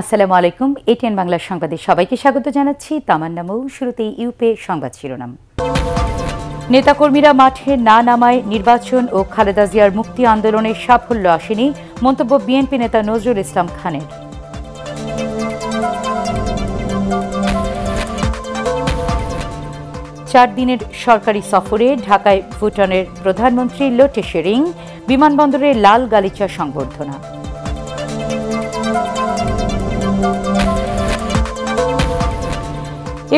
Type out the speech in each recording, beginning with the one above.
আসসালামু আলাইকুম, এটিএন বাংলার সংবাদে সবাইকে স্বাগত জানাচ্ছি। তামান্না মৌ, শুরুতেই ইউপে সংবাদ শিরোনাম। নেতাকর্মীরা মাঠে না নামায় নির্বাচন ও খালেদা জিয়ার মুক্তি আন্দোলনে সাফল্য আসেনি মন্তব্য বিএনপি নেতা নজরুল ইসলাম খানের। চার দিনের সরকারি সফরে ঢাকায় ভুটানের প্রধানমন্ত্রী লোটে শেরিং, বিমানবন্দরে লাল গালিচা সংবর্ধনা।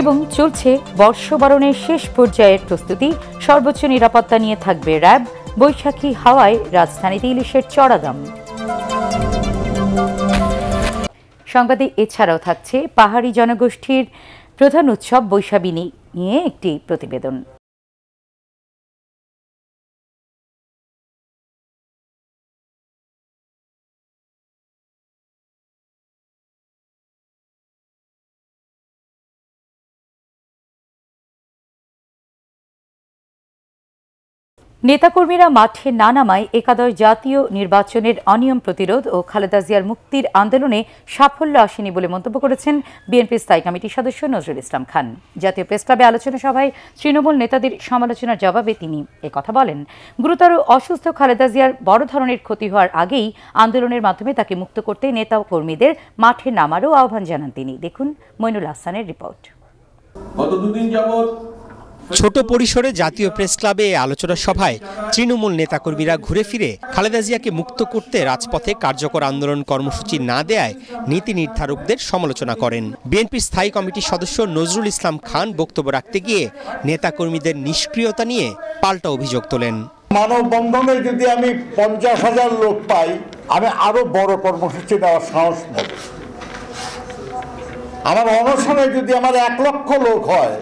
এবং চলছে বর্ষবরণের শেষ পর্যায়ের প্রস্তুতি। সর্বোচ্চ নিরাপত্তা নিয়ে থাকবে র্যাব। বৈশাখী হাওয়ায় রাজধানীতে ইলিশের চড়া দাম। সংবাদে এছাড়াও থাকছে পাহাড়ি জনগোষ্ঠীর প্রধান উৎসব বৈশাবিনী নিয়ে একটি প্রতিবেদন। নেতাকর্মীরা মাঠে না নামায় একাদশ জাতীয় নির্বাচনের অনিয়ম প্রতিরোধ ও খালেদা জিয়ার মুক্তির আন্দোলনে সাফল্য আসেনি বলে মন্তব্য করেছেন বিএনপি স্থায়ী কমিটির সদস্য নজরুল ইসলাম খান। জাতীয় প্রেস ক্লাবে আলোচনা সভায় তৃণমূল নেতাদের সমালোচনার জবাবে তিনি কথা বলেন, গুরুতর অসুস্থ খালেদা জিয়ার বড় ধরনের ক্ষতি হওয়ার আগেই আন্দোলনের মাধ্যমে তাকে মুক্ত করতে নেতা কর্মীদের মাঠে নামারও আহ্বান জানান তিনি। দেখুন মইনুল আহসানের রিপোর্ট। গত দুদিন যাবৎ ছোট পরিসরে জাতীয় প্রেস ক্লাবে আলোচনা সভায় তৃণমূল নেতাকর্মীরা ঘুরে ফিরে খালেদা জিয়াকে মুক্ত করতে রাজপথে কার্যকর আন্দোলন কর্মসূচি না দেয়ায় নীতি নির্ধারকদের সমালোচনা করেন। বিএনপির স্থায়ী কমিটির সদস্য নজরুল ইসলাম খান বক্তব্য রাখতে গিয়ে নেতাকর্মীদের নিষ্ক্রিয়তা নিয়ে পাল্টা অভিযোগ তোলেন। মানববন্ধনে যদি আমি পঞ্চাশ হাজার লোক পাই, আমি আরও বড় কর্মসূচি নেওয়ার সাহস নেব। আমার অনশনে যদি আমার এক লক্ষ লোক হয়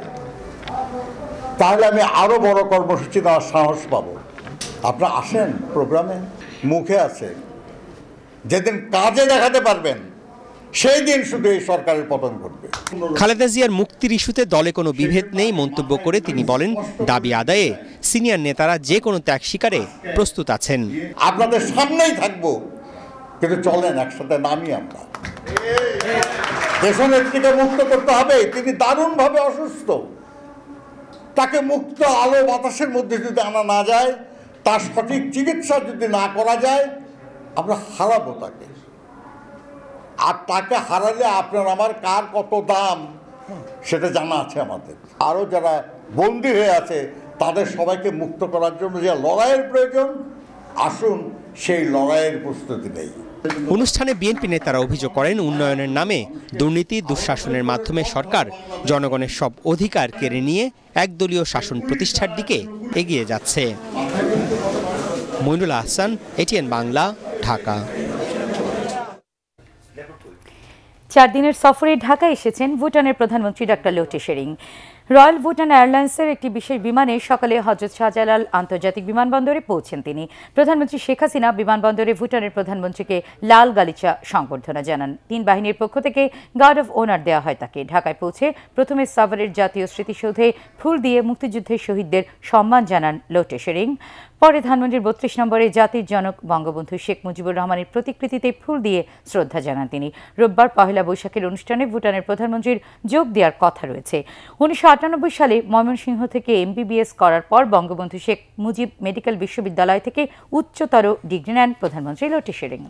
তাহলে আমি আরও বড় কর্মসূচি নেওয়ার সাহস পাবো। আপনারা আসেন প্রোগ্রামে মুখে আছে। যেদিন কাজে দেখাতে পারবেন সেই দিন শুধু এই সরকারের পতন ঘটবে। খালেদা জিয়ার মুক্তির ইস্যুতে দলে কোনো বিভেদ নেই মন্তব্য করে তিনি বলেন দাবি আদায়ে সিনিয়র নেতারা যে কোনো ত্যাগ স্বীকারে প্রস্তুত আছেন। আপনাদের সামনেই থাকব। কিন্তু চলেন একসাথে নামি আমরা। দেশনেত্রীকে মুক্ত করতে হবে তিনি দারুণভাবে অসুস্থ। তাকে মুক্ত আলো বাতাসের মধ্যে যদি আনা না যায়, তার সঠিক চিকিৎসা যদি না করা যায়, আমরা হারাবো তাকে। আর তাকে হারালে আপনার আমার কার কত দাম, সেটা জানা আছে আমাদের। আরও যারা বন্দী হয়ে আছে, তাদের সবাইকে মুক্ত করার জন্য যে লড়াইয়ের প্রয়োজন, আসুন সেই লড়াইয়ের প্রস্তুতি নেই। অনুষ্ঠানে বিএনপি নেতারা অভিযোগ করেন, উন্নয়নের নামে দুর্নীতি, দুঃশাসনের মাধ্যমে সরকার জনগণের সব অধিকার কেড়ে নিয়ে একদলীয় শাসন প্রতিষ্ঠার দিকে এগিয়ে যাচ্ছে। মইনুল আহসান, এটিএন বাংলা, ঢাকা। চার দিনের সফরে ঢাকা এসেছেন ভুটানের প্রধানমন্ত্রী ডাক্তার লোটে শেরিং। রয়্যাল ভুটান এয়ারলাইন্সের একটি বিশেষ বিমানে সকালে হজরত শাহজালাল আন্তর্জাতিক বিমানবন্দরে পৌঁছেন তিনি। প্রধানমন্ত্রী শেখ হাসিনা বিমানবন্দরে ভুটানের প্রধানমন্ত্রীকে লাল গালিচা সংবর্ধনা জানান। তিন বাহিনীর পক্ষ থেকে গার্ড অফ ওনার দেওয়া হয় তাকে। ঢাকায় পৌঁছে প্রথমে সাভারের জাতীয় স্মৃতিসৌধে ফুল দিয়ে মুক্তিযুদ্ধের শহীদদের সম্মান জানান লোটে শেরিং। পরে ধানমন্ডির বত্রিশ নম্বরে জাতির জনক বঙ্গবন্ধু শেখ মুজিবুর রহমানের প্রতিকৃতিতে ফুল দিয়ে শ্রদ্ধা জানান তিনি। রোববার পহেলা বৈশাখের অনুষ্ঠানে ভুটানের প্রধানমন্ত্রীর যোগ দেওয়ার কথা রয়েছে। উনিশশো আটানব্বই সালে ময়মনসিংহ থেকে এমবিবিএস করার পর বঙ্গবন্ধু শেখ মুজিব মেডিকেল বিশ্ববিদ্যালয় থেকে উচ্চতর ডিগ্রি নেন প্রধানমন্ত্রী লটি শেরিং।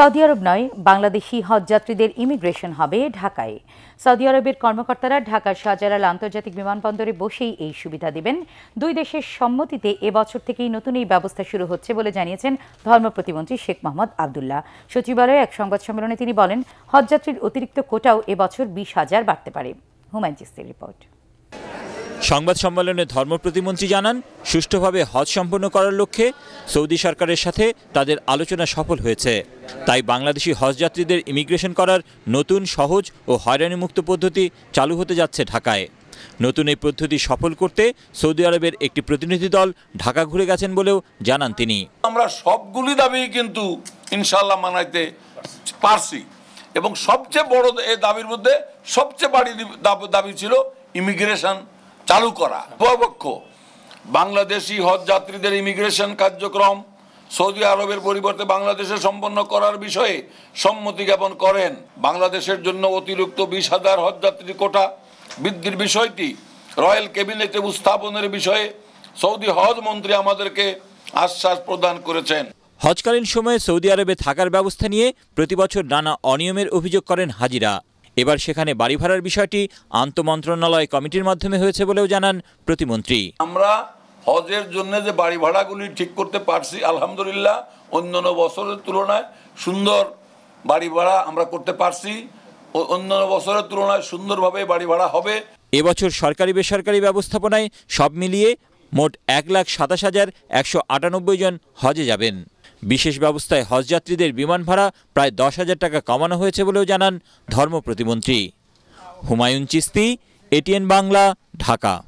সৌদি আরব নয়, বাংলাদেশি হজযাত্রীদের ইমিগ্রেশন হবে ঢাকায়। সৌদি আরবের কর্মকর্তারা ঢাকার শাহজালাল আন্তর্জাতিক বিমানবন্দরে বসেই এই সুবিধা দেবেন। দুই দেশের সম্মতিতে এবছর থেকেই নতুন এই ব্যবস্থা শুরু হচ্ছে বলে জানিয়েছেন ধর্ম প্রতিমন্ত্রী শেখ মোহাম্মদ আবদুল্লাহ। সচিবালয়ে এক সংবাদ সম্মেলনে তিনি বলেন হজযাত্রীর অতিরিক্ত কোটাও এবছর বিশ হাজার বাড়তে পারে। হুমায়ুন চিস্তির রিপোর্ট। সংবাদ সম্মেলনে ধর্ম প্রতিমন্ত্রী জানান, সুষ্ঠুভাবে হজ সম্পন্ন করার লক্ষ্যে সৌদি সরকারের সাথে তাদের আলোচনা সফল হয়েছে। তাই বাংলাদেশি হজযাত্রীদের ইমিগ্রেশন করার নতুন সহজ ও হয়রানিমুক্ত পদ্ধতি চালু হতে যাচ্ছে ঢাকায়। নতুন এই পদ্ধতি সফল করতে সৌদি আরবের একটি প্রতিনিধি দল ঢাকা ঘুরে গেছেন বলেও জানান তিনি। আমরা সবগুলি দাবি কিন্তু ইনশাল্লাহ মানাইতে পারছি এবং সবচেয়ে বড় এই দাবির মধ্যে সবচেয়ে বাড়ি দাবি ছিল ইমিগ্রেশন। চালু করা পক্ষ বাংলাদেশি হজ যাত্রীদের ইমিগ্রেশন কার্যক্রম, সৌদি আরবের পরিবর্তে বাংলাদেশে সম্পন্ন করার বিষয়ে সম্মতি জ্ঞাপন করেন। বাংলাদেশের জন্য অতিরিক্ত বিশ হাজার হজযাত্রী কোটা। বৃদ্ধির বিষয়টি রয়্যাল ক্যাবিনেটে উত্থাপনের বিষয়ে সৌদি হজ মন্ত্রী আমাদেরকে আশ্বাস প্রদান করেছেন। হজকালীন সময়ে সৌদি আরবে থাকার ব্যবস্থা নিয়ে প্রতিবছর নানা অনিয়মের অভিযোগ করেন হাজিরা। এবার সেখানে বাড়ি ভাড়ার বিষয়টি আন্তমন্ত্রণালয় কমিটির মাধ্যমে হয়েছে বলেও জানান প্রতিমন্ত্রী। আমরা হজের জন্য যে বাড়ি ভাড়াগুলি ঠিক করতে পারছি আলহামদুলিল্লাহ অন্যান্য বছরের তুলনায় সুন্দর বাড়ি ভাড়া আমরা করতে পারছি ও অন্যান্য বছরের তুলনায় সুন্দরভাবে বাড়ি ভাড়া হবে। এবছর সরকারি বেসরকারি ব্যবস্থাপনায় সব মিলিয়ে মোট এক লাখ সাতাশ হাজার একশো আটানব্বই জন হজে যাবেন। বিশেষ ব্যবস্থায় হজযাত্রীদের বিমান ভাড়া প্রায় দশ হাজার টাকা কমানো হয়েছে বলেও জানান ধর্ম প্রতিমন্ত্রী। হুমায়ুন চিস্তি এটিএন বাংলা, ঢাকা।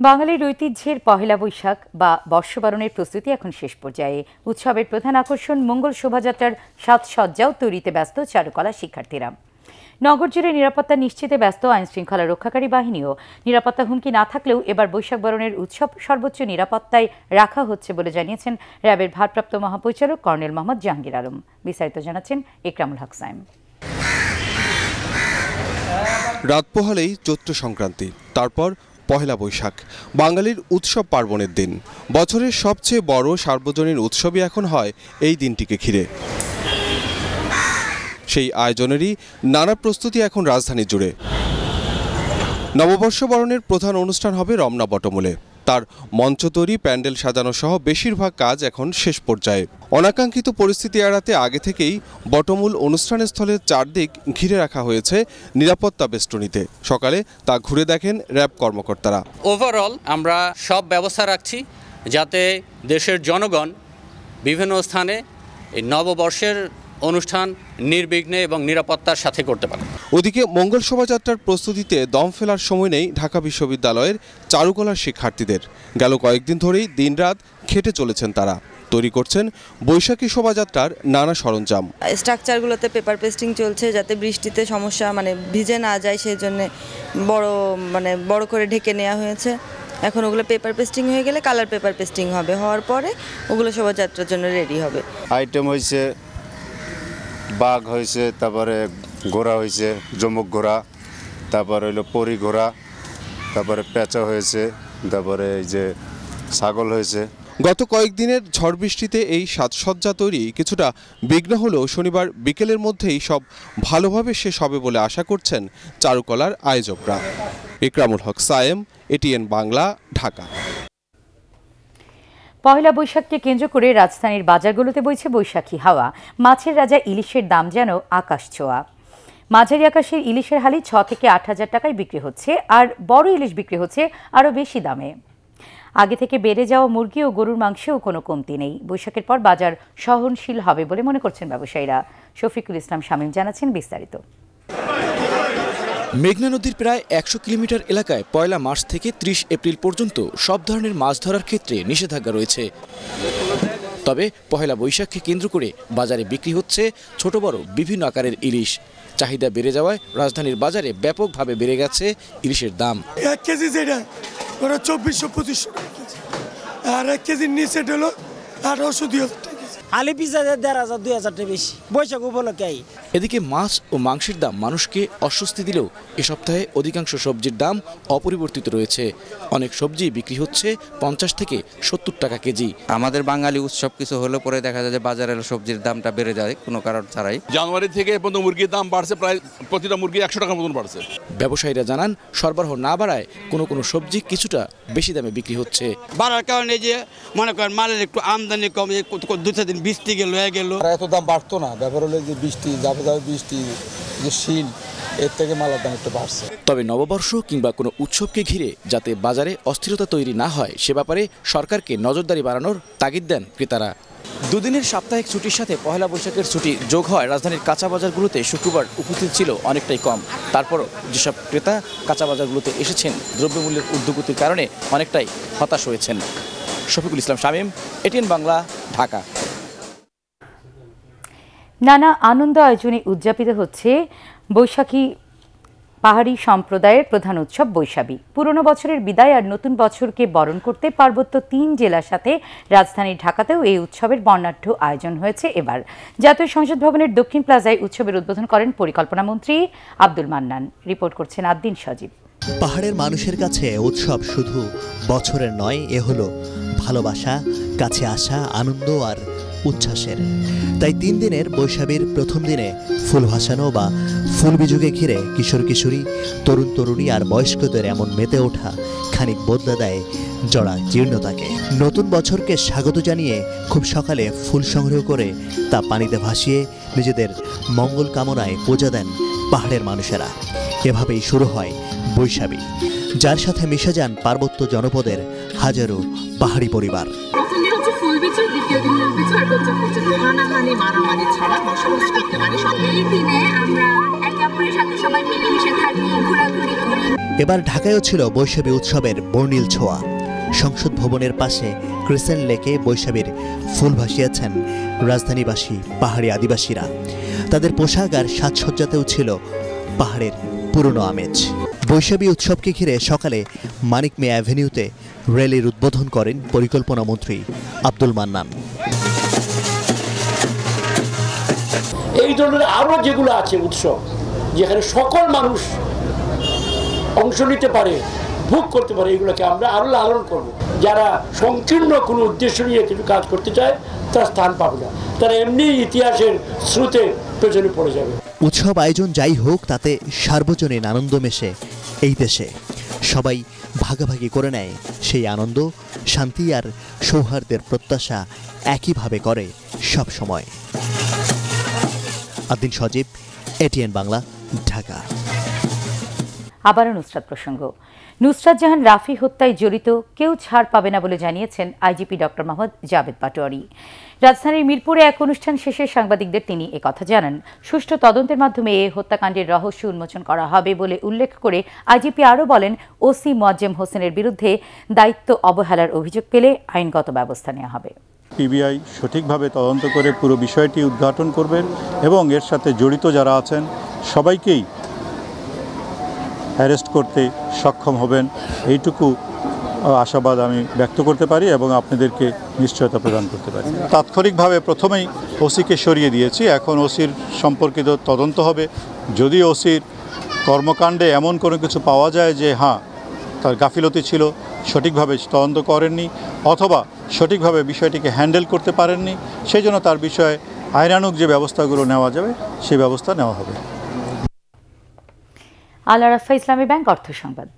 বাঙালির ঐতিহ্যের পহেলা বৈশাখ বা বর্ষবরণের প্রস্তুতি এখন শেষ পর্যায়ে। উৎসবের প্রধান আকর্ষণ মঙ্গল শোভাযাত্রার সাজসজ্জাও তৈরিতে ব্যস্ত চারুকলা শিক্ষার্থীরা। নগর জুড়ে নিরাপত্তা নিশ্চিতে ব্যস্ত আইন শৃঙ্খলা রক্ষাকারী বাহিনীও। নিরাপত্তা হুমকি না থাকলেও এবার বৈশাখ বরণের উৎসব সর্বোচ্চ নিরাপত্তায় রাখা হচ্ছে বলে জানিয়েছেন র্যাবের ভারপ্রাপ্ত মহাপরিচালক কর্নেল মোহাম্মদ জাহাঙ্গীর আলম। বিস্তারিত জানাচ্ছেন ইকরামুল হক সাইম রাত পোহালেই চৈত্র সংক্রান্তি, তারপর পহেলা বৈশাখ, বাঙালির উৎসব পার্বণের দিন। বছরের সবচেয়ে বড় সার্বজনীন উৎসবই এখন হয় এই দিনটিকে ঘিরে। সেই আয়োজনেরই নানা প্রস্তুতি এখন রাজধানী জুড়ে। নববর্ষ বরণের প্রধান অনুষ্ঠান হবে রমনা বটমূলে। তার মঞ্চ তৈরি, প্যান্ডেল সাজানো সহ বেশিরভাগ কাজ এখন শেষ পর্যায়ে। অনাকাঙ্ক্ষিত পরিস্থিতি এড়াতে আগে থেকেই বটমূল অনুষ্ঠানের স্থলের চারদিক ঘিরে রাখা হয়েছে নিরাপত্তা বেষ্টনীতে। সকালে তা ঘুরে দেখেন র্যাব কর্মকর্তারা। ওভারঅল আমরা সব ব্যবস্থা রাখছি যাতে দেশের জনগণ বিভিন্ন স্থানে এই নববর্ষের অনুষ্ঠান নির্বিঘ্নে এবং নিরাপত্তার সাথে করতে পারে। ওদিকে মঙ্গল শোভাযাত্রার প্রস্তুতিতে দম ফেলার সময় নেই ঢাকা বিশ্ববিদ্যালয়ের চারুকলার শিক্ষার্থীদের। গেল কয়েকদিন ধরেই দিনরাত খেটে চলেছেন তারা। তৈরি করছেন বৈশাখী শোভাযাত্রার নানা সরঞ্জাম। স্ট্রাকচারগুলোতে পেপার পেস্টিং চলছে যাতে বৃষ্টিতে সমস্যা মানে ভিজে না যায় সেই জন্য বড় মানে বড় করে ঢেকে নেওয়া হয়েছে। এখন ওগুলো পেপার পেস্টিং হয়ে গেলে কালার পেপার পেস্টিং হবে হওয়ার পরে ওগুলো শোভাযাত্রার জন্য রেডি হবে। আইটেম হয়েছে বাঘ হয়েছে, তারপরে ঘোড়া হয়েছে জমুক ঘোড়া, তারপর হইল পরি ঘোড়া, তারপরে পেঁচা হয়েছে, তারপরে এই যে ছাগল হয়েছে। গত কয়েকদিনের ঝড় বৃষ্টিতে এই সাজসজ্জা তৈরি কিছুটা বিঘ্ন হলেও শনিবার বিকেলের মধ্যেই সব ভালোভাবে শেষ হবে বলে আশা করছেন চারুকলার আয়োজকরা। ইকরামুল হক, সায়েম, এটিএন বাংলা, ঢাকা। পয়লা বৈশাখকে কেন্দ্র করে রাজধানীর বাজারগুলোতে বইছে বৈশাখী হাওয়া। মাছের রাজা ইলিশের দাম যেন আকাশ ছোঁয়া। মাঝারি আকাশের ইলিশের হালি ছ থেকে আট হাজার টাকায় বিক্রি হচ্ছে, আর বড় ইলিশ বিক্রি হচ্ছে আরও বেশি দামে। আগে থেকে বেড়ে যাওয়া মুরগি ও গরুর মাংসেও কোনো কমতি নেই। বৈশাখের পর বাজার সহনশীল হবে বলে মনে করছেন ব্যবসায়ীরা। শফিকুল ইসলাম শামীম জানাচ্ছেন বিস্তারিত। মেঘনা নদীর প্রায় একশো কিলোমিটার এলাকায় পয়লা মার্চ থেকে ত্রিশ এপ্রিল পর্যন্ত সব ধরনের মাছ ধরার ক্ষেত্রে নিষেধাজ্ঞা রয়েছে। তবে পহেলা বৈশাখকে কেন্দ্র করে বাজারে বিক্রি হচ্ছে ছোট বড় বিভিন্ন আকারের ইলিশ। চাহিদা বেড়ে যাওয়ায় রাজধানীর বাজারে ব্যাপকভাবে বেড়ে গেছে ইলিশের দাম। এক কেজি যেটা, ওটা চব্বিশশো, পঁচিশশো আর এক কেজির নিচে হলো আঠারোশো দুই আলি হাজার দেড় হাজার দুই হাজার টাকা বেশি। বৈশাখ উপলক্ষে এদিকে মাছ ও মাংসের দাম মানুষকে অস্বস্তি দিলেও এ সপ্তাহে অধিকাংশ সবজির দাম অপরিবর্তিত রয়েছে। অনেক সবজি বিক্রি হচ্ছে পঞ্চাশ থেকে সত্তর টাকা কেজি। আমাদের বাঙালি উৎসব কিছু হলে পরে দেখা যায় যে বাজারের সবজির দামটা বেড়ে যায় কোনো কারণ ছাড়াই। জানুয়ারি থেকে পর্যন্ত মুরগির দাম বাড়ছে প্রায় প্রতিটা মুরগি একশো টাকার মতন বাড়ছে। ব্যবসায়ীরা জানান সরবরাহ না বাড়ায় কোনো কোনো সবজি কিছুটা বেশি দামে বিক্রি হচ্ছে। বাড়ার কারণে যে মনে করেন মালের একটু আমদানি কম দু চার দিন বৃষ্টি গেল হয়ে গেল। এত দাম বাড়তো না। ব্যাপার হলো যে বৃষ্টি যাবে যাবে বৃষ্টি যে শিল এর থেকে মালার দাম একটু বাড়ছে। তবে নববর্ষ কিংবা কোনো উৎসবকে ঘিরে যাতে বাজারে অস্থিরতা তৈরি না হয় সে ব্যাপারে সরকারকে নজরদারি বাড়ানোর তাগিদ দেন ক্রেতারা। দুদিনের সাপ্তাহিক ছুটির সাথে পহেলা বৈশাখের ছুটি যোগ হয় রাজধানীর কাঁচা বাজারগুলোতে শুক্রবার উপস্থিত ছিল অনেকটাই কম। তারপরও যেসব ক্রেতা কাঁচা বাজারগুলোতে এসেছেন দ্রব্যমূল্যের ঊর্ধ্বগতির কারণে অনেকটাই হতাশ হয়েছেন। শফিকুল ইসলাম শামীম এটিএন বাংলা ঢাকা। নানা আনন্দ আয়োজনে উদযাপিত হচ্ছে বৈশাখী পাহাড়ি সম্প্রদায়ের প্রধান উৎসব বৈশাখী। পুরনো বছরের বিদায় আর নতুন বছরকে বরণ করতে পার্বত্য তিন জেলার সাথে রাজধানী ঢাকাতেও এই উৎসবের বর্ণাঢ্য আয়োজন হয়েছে এবার। জাতীয় সংসদ ভবনের দক্ষিণ প্লাজায় উৎসবের উদ্বোধন করেন পরিকল্পনা মন্ত্রী আব্দুল মান্নান। রিপোর্ট করছেন আদ্দিন সজীব। পাহাড়ের মানুষের কাছে উৎসব শুধু বছরের নয়, এ হলো ভালোবাসা, কাছে আসা, আনন্দ আর উচ্ছ্বাসের। তাই তিন দিনের বৈশাখীর প্রথম দিনে ফুল ভাসানো বা ফুল বিজুগে ঘিরে কিশোর কিশোরী, তরুণ তরুণী আর বয়স্কদের এমন মেতে ওঠা খানিক বদলে দেয় জড়া জীর্ণতাকে। নতুন বছরকে স্বাগত জানিয়ে খুব সকালে ফুল সংগ্রহ করে তা পানিতে ভাসিয়ে নিজেদের মঙ্গল কামনায় পূজা দেন পাহাড়ের মানুষেরা। এভাবেই শুরু হয় বৈশাখী, যার সাথে মিশে যান পার্বত্য জনপদের হাজারো পাহাড়ি পরিবার। দ্বিতীয় দিন হচ্ছে হানাহানি মারামারি ছাড়া বসবাস করতে এই দিনে আমরা একে অপরের সাথে সবাই মিলেমিশে থাকি, ঘোরাঘুরি করি। এবার ঢাকায়ও ছিল বৈশাখী উৎসবের বর্ণিল ছোঁয়া। সংসদ ভবনের পাশে ক্রিসেন্ট লেকে বৈশাখীর ফুল ভাসিয়েছেন রাজধানীবাসী, পাহাড়ি আদিবাসীরা। তাদের পোশাক আর সাজসজ্জাতেও ছিল পাহাড়ের পুরনো আমেজ। বৈশাখী উৎসবকে ঘিরে সকালে মানিক মে অ্যাভিনিউতে র্যালির উদ্বোধন করেন পরিকল্পনা মন্ত্রী আব্দুল মান্নান। এই ধরনের আরও যেগুলো আছে উৎসব যেখানে সকল মানুষ অংশ নিতে পারে ভোগ করতে পারে এগুলোকে আমরা আরও লালন করব। যারা সংকীর্ণ কোনো উদ্দেশ্য নিয়ে কিছু কাজ করতে চায় তার স্থান পাবে না। তারা এমনি ইতিহাসের স্রোতে পেছনে পড়ে যাবে। উৎসব আয়োজন যাই হোক তাতে সার্বজনীন আনন্দ মেশে এই দেশে সবাই ভাগাভাগি করে নেয় সেই আনন্দ, শান্তি আর সৌহার্দ্যের প্রত্যাশা একইভাবে করে সব সময়। আদিন সজীব এটিএন বাংলা, ঢাকা। আবারও নুসরাত প্রসঙ্গ। নুসরাত জাহান রাফি হত্যায় জড়িত কেউ ছাড় পাবে না বলে জানিয়েছেন আইজিপি ডক্টর মোহাম্মদ জাভেদ পাটোয়ারি। রাজধানীর মিরপুরে এক অনুষ্ঠান শেষে সাংবাদিকদের তিনি একথা জানান, সুষ্ঠু তদন্তের মাধ্যমে এই হত্যাকাণ্ডের রহস্য উন্মোচন করা হবে বলে উল্লেখ করে আইজিপি আরও বলেন, ওসি মোয়াজ্জেম হোসেনের বিরুদ্ধে দায়িত্ব অবহেলার অভিযোগ পেলে আইনগত ব্যবস্থা নেওয়া হবে। পিবিআই সঠিকভাবে তদন্ত করে পুরো বিষয়টি উদ্ঘাটন করবেন এবং এর সাথে জড়িত যারা আছেন সবাইকেই অ্যারেস্ট করতে সক্ষম হবেন। এইটুকু আশাবাদ আমি ব্যক্ত করতে পারি এবং আপনাদেরকে নিশ্চয়তা প্রদান করতে পারি। তাৎক্ষণিকভাবে প্রথমেই ওসিকে সরিয়ে দিয়েছি। এখন ওসির সম্পর্কিত তদন্ত হবে। যদি ওসির কর্মকাণ্ডে এমন কোনো কিছু পাওয়া যায় যে হ্যাঁ তার গাফিলতি ছিল, সঠিকভাবে তদন্ত করেননি অথবা সঠিকভাবে বিষয়টিকে হ্যান্ডেল করতে পারেননি, সেই জন্য তার বিষয়ে আইনানুক যে ব্যবস্থাগুলো নেওয়া যাবে সেই ব্যবস্থা নেওয়া হবে। আল আরাফা ইসলামী ব্যাংক অর্থ সংবাদ।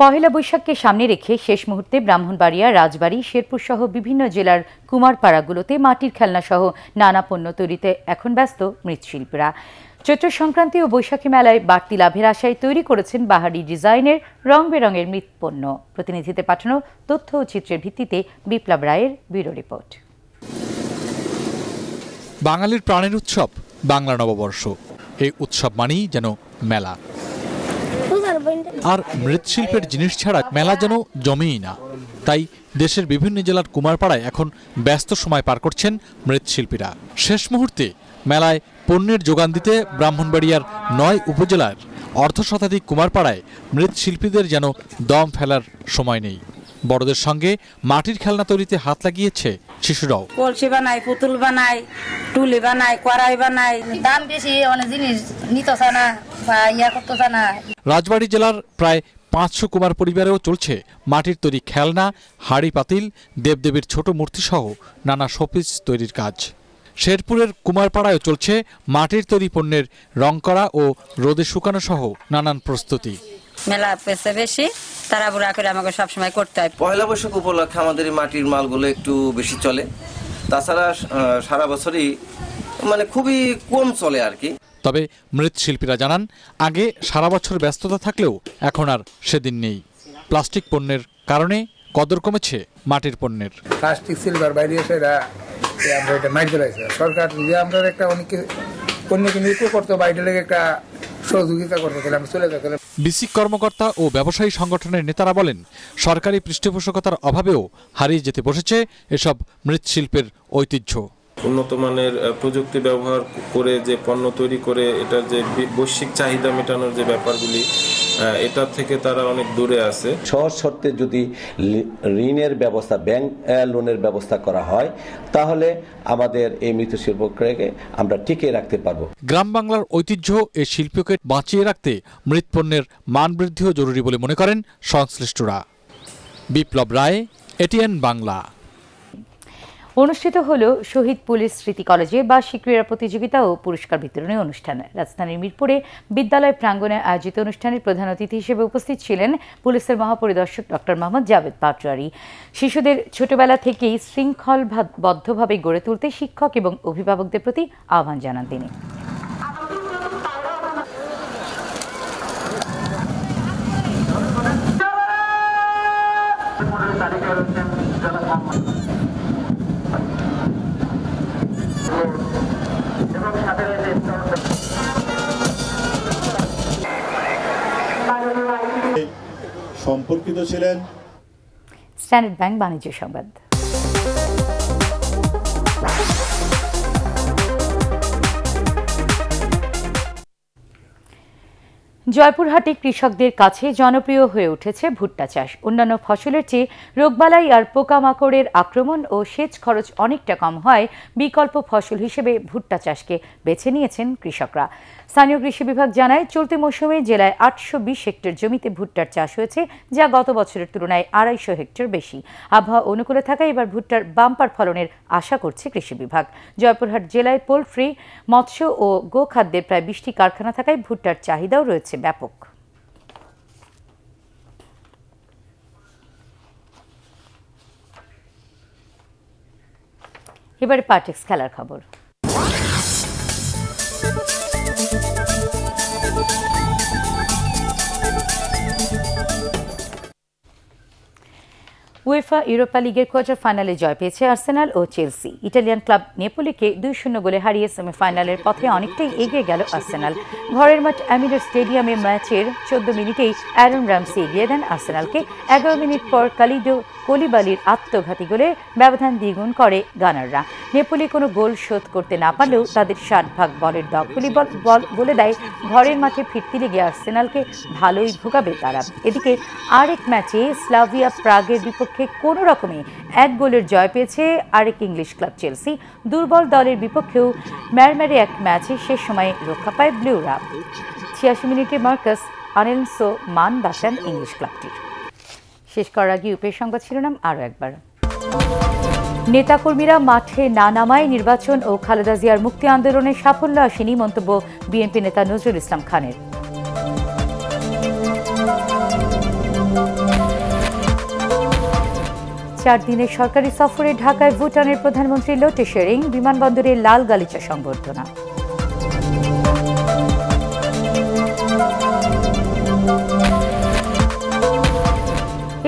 পহেলা বৈশাখকে সামনে রেখে শেষ মুহূর্তে ব্রাহ্মণবাড়িয়া, রাজবাড়ী, শেরপুর সহ বিভিন্ন জেলার কুমারপাড়াগুলোতে মাটির খেলনা সহ নানা পণ্য তৈরিতে এখন ব্যস্ত মৃৎশিল্পীরা। চৈত্র সংক্রান্তি ও বৈশাখী মেলায় বাড়তি লাভের আশায় তৈরি করেছেন বাহারি ডিজাইনের রং বেরঙের মৃৎপণ্য। প্রতিনিধিতে পাঠানো তথ্য ও চিত্রের ভিত্তিতে বিপ্লব রায়ের ব্যুরো রিপোর্ট। বাঙালির প্রাণের উৎসব, বাংলা নববর্ষ। এই উৎসব মানেই যেন মেলা। আর মৃৎশিল্পের জিনিস ছাড়া মেলা যেন জমেই না। তাই দেশের বিভিন্ন জেলার কুমারপাড়ায় এখন ব্যস্ত সময় পার করছেন মৃৎশিল্পীরা। শেষ মুহূর্তে মেলায় পণ্যের যোগান দিতে ব্রাহ্মণবাড়িয়ার নয় উপজেলার অর্ধ শতাধিক কুমারপাড়ায় মৃৎশিল্পীদের যেন দম ফেলার সময় নেই। বড়দের সঙ্গে মাটির খেলনা তৈরিতে হাত লাগিয়েছে শিশুরাও। কলসি বানাই পুতুল বানাই টুলি বানাই কড়াই বানাই দাম বেশি অনেক জিনিস নিতেছে না বা ইয়া না। রাজবাড়ী জেলার প্রায় পাঁচশো কুমার পরিবারেও চলছে মাটির তৈরি খেলনা হাড়ি পাতিল দেবদেবীর ছোট মূর্তি সহ নানা শোপিস তৈরির কাজ। শেরপুরের কুমারপাড়ায় চলছে মাটির তৈরি পণ্যের রং করা ও রোদে শুকানো সহ নানান প্রস্তুতি। মেলা পেছে বেশি তারা বুড়া করে আমাকে সবসময় করতে হয়। পয়লা বৈশাখ উপলক্ষে আমাদের এই মাটির মালগুলো একটু বেশি চলে। তাছাড়া সারা বছরই মানে খুবই কম চলে আর কি। তবে মৃৎশিল্পীরা জানান আগে সারা বছর ব্যস্ততা থাকলেও এখন আর সেদিন নেই। প্লাস্টিক পণ্যের কারণে কদর কমেছে মাটির পণ্যের। প্লাস্টিক সিলভার বাইরে এসে এরা আমরা এটা মাইট দিলাইছে সরকার যদি আমরা একটা অনেক পণ্যকে পণ্য কিনে করতো বাইরে লেগে একটা সহযোগিতা করতে আমি চলে যেতে বিসিক কর্মকর্তা ও ব্যবসায়ী সংগঠনের নেতারা বলেন সরকারি পৃষ্ঠপোষকতার অভাবেও হারিয়ে যেতে বসেছে এসব মৃৎশিল্পের ঐতিহ্য। উন্নত মানের প্রযুক্তি ব্যবহার করে যে পণ্য তৈরি করে এটার যে বৈশ্বিক চাহিদা মেটানোর যে ব্যাপারগুলি এটার থেকে তারা অনেক দূরে আছে। সহজ শর্তে যদি ঋণের ব্যবস্থা ব্যাংক লোনের ব্যবস্থা করা হয় তাহলে আমাদের এই মৃৎশিল্পকে আমরা টিকিয়ে রাখতে পারব। গ্রাম বাংলার ঐতিহ্য এ শিল্পকে বাঁচিয়ে রাখতে মৃৎপণ্যের মান বৃদ্ধিও জরুরি বলে মনে করেন সংশ্লিষ্টরা। বিপ্লব রায় এটিএন বাংলা। অনুষ্ঠিত হল শহীদ পুলিশ স্মৃতি কলেজে বার্ষিক ক্রীড়া প্রতিযোগিতা ও পুরস্কার বিতরণী অনুষ্ঠান। রাজধানীর মিরপুরে বিদ্যালয় প্রাঙ্গণে আয়োজিত অনুষ্ঠানের প্রধান অতিথি হিসেবে উপস্থিত ছিলেন পুলিশের মহাপরিদর্শক ডক্টর মোহাম্মদ জাভেদ পাটোয়ারি শিশুদের ছোটবেলা থেকেই শৃঙ্খলবদ্ধভাবে গড়ে তুলতে শিক্ষক এবং অভিভাবকদের প্রতি আহ্বান জানান তিনি। সম্পর্কিত ছিলেন। স্ট্যান্ডার্ড ব্যাংক বাণিজ্য সংবাদ। জয়পুরহাটে কৃষকদের কাছে জনপ্রিয় হয়ে উঠেছে ভুট্টা চাষ। অন্যান্য ফসলের চেয়ে রোগবালাই আর পোকামাকড়ের আক্রমণ ও সেচ খরচ অনেকটা কম হয় বিকল্প ফসল হিসেবে ভুট্টা চাষকে বেছে নিয়েছেন কৃষকরা। স্থানীয় কৃষি বিভাগ জানায়, চলতি মৌসুমে জেলায় আটশো বিশ হেক্টর জমিতে ভুট্টার চাষ হয়েছে, যা গত বছরের তুলনায় আড়াইশো হেক্টর বেশি। আবহাওয়া অনুকূলে থাকায় এবার ভুট্টার বাম্পার ফলনের আশা করছে কৃষি বিভাগ। জয়পুরহাট জেলায় পোলট্রি, মৎস্য ও গোখাদ্যের প্রায় বিশটি কারখানা থাকায় ভুট্টার চাহিদাও রয়েছে। ব্যাপক। এবারে পার্টিক্স খেলার খবর। উয়েফা ইউরোপা লিগের কোয়ার্টার ফাইনালে জয় পেয়েছে আর্সেনাল ও চেলসি ইটালিয়ান ক্লাব নেপোলিকে দুই শূন্য গোলে হারিয়ে সেমিফাইনালের পথে অনেকটাই এগিয়ে গেল আর্সেনাল ঘরের মাঠ অ্যামিরের স্টেডিয়ামে ম্যাচের চোদ্দ মিনিটেই অ্যারন রামসি এগিয়ে দেন আর্সেনালকে এগারো মিনিট পর কালিডো কোলিবালির আত্মঘাতী গোলে ব্যবধান দ্বিগুণ করে গানাররা নেপোলি কোনো গোল শোধ করতে না পারলেও তাদের ষাট ভাগ বলের দখলই বল বল বলে দেয়, ঘরের মাঠে ফিরতি লেগে আর্সেনালকে ভালোই ভোগাবে তারা। এদিকে আরেক ম্যাচে স্লাভিয়া প্রাগের বিপক্ষে কোনো রকমে এক গোলের জয় পেয়েছে আরেক ইংলিশ ক্লাব চেলসি। দুর্বল দলের বিপক্ষেও ম্যারম্যারে এক ম্যাচে শেষ সময়ে রক্ষা পায় ব্লুরা। ছিয়াশি মিনিটে মার্কাস আনেলসো মান বাঁচান ইংলিশ ক্লাবটির। শেষ করার আগে উপের সংবাদ শিরোনাম আরও একবার। নেতাকর্মীরা মাঠে না নামায় নির্বাচন ও খালেদা জিয়ার মুক্তি আন্দোলনে সাফল্য আসেনি মন্তব্য বিএনপি নেতা নজরুল ইসলাম খানের। চার দিনের সরকারি সফরে ঢাকায় ভুটানের প্রধানমন্ত্রী লোটে শেরিং বিমানবন্দরে লাল গালিচা সংবর্ধনা।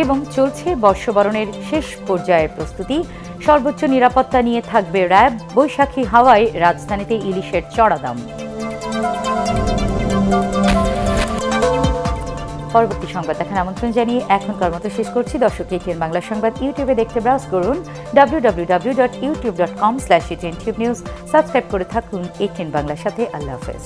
এবং চলছে বর্ষবরণের শেষ পর্যায়ের প্রস্তুতি। সর্বোচ্চ নিরাপত্তা নিয়ে থাকবে র্যাব। বৈশাখী হাওয়ায় রাজধানীতে ইলিশের চড়া দাম। পরবর্তী সংবাদ দেখার আমন্ত্রণ জানিয়ে এখনকার মতো শেষ করছি। দর্শক এটিএন বাংলা সংবাদ ইউটিউবে দেখতে ব্রাউজ করুন। W W W dot YouTube dot com slash ATN tube news subscribe করে থাকুন এটিএন বাংলার সাথে। আল্লাহ হাফেজ।